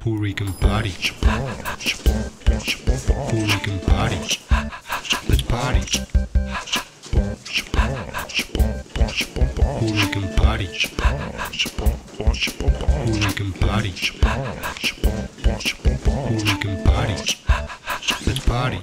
Puerto Rican party. Puerto Rican party. Let's party. Puerto Rican party. Puerto party. Puerto Rican party. Let's party.